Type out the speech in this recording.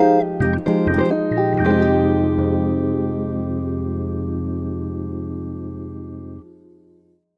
you